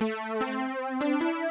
Música